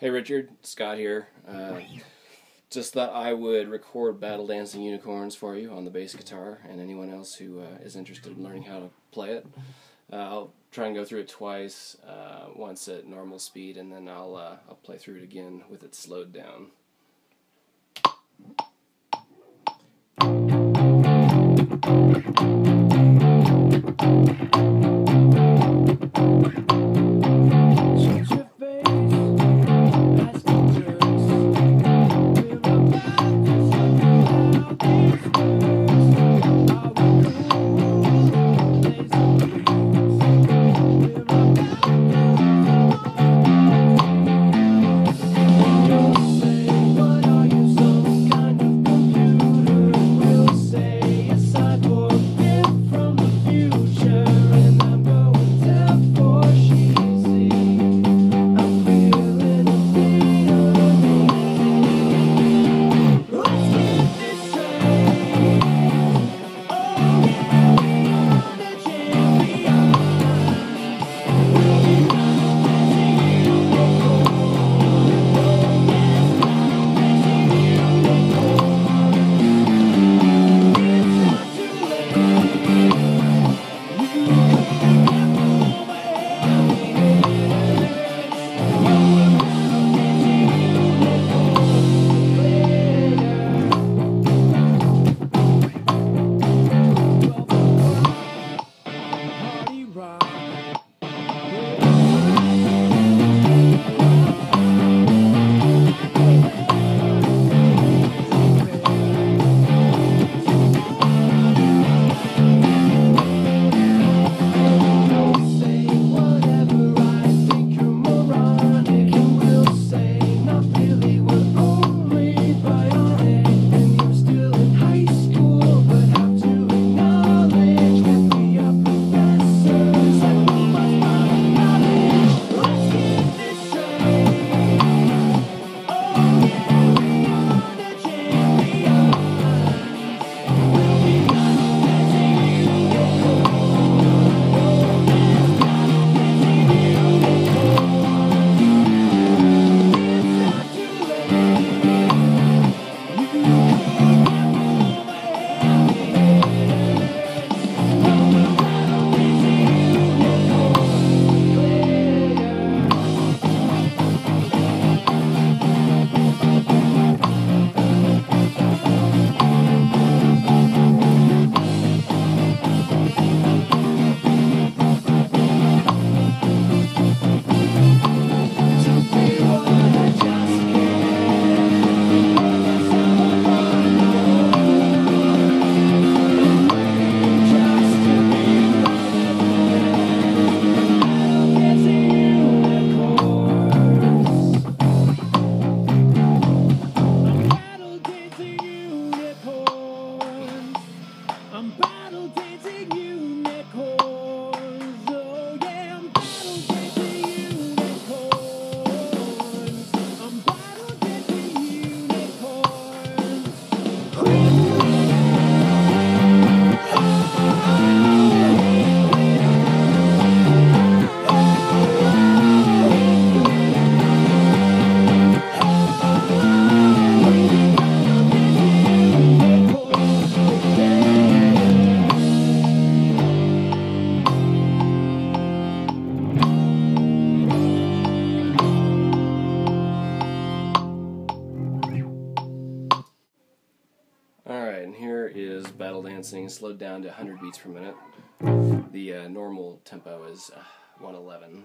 Hey Richard, Scott here. Uh, just thought I would record Battle Dancing Unicorns for you on the bass guitar and anyone else who uh, is interested in learning how to play it. Uh, I'll try and go through it twice, uh, once at normal speed, and then I'll, uh, I'll play through it again with it slowed down. Alright, battle dancing slowed down to 100 beats per minute. The uh, normal tempo is uh, 111.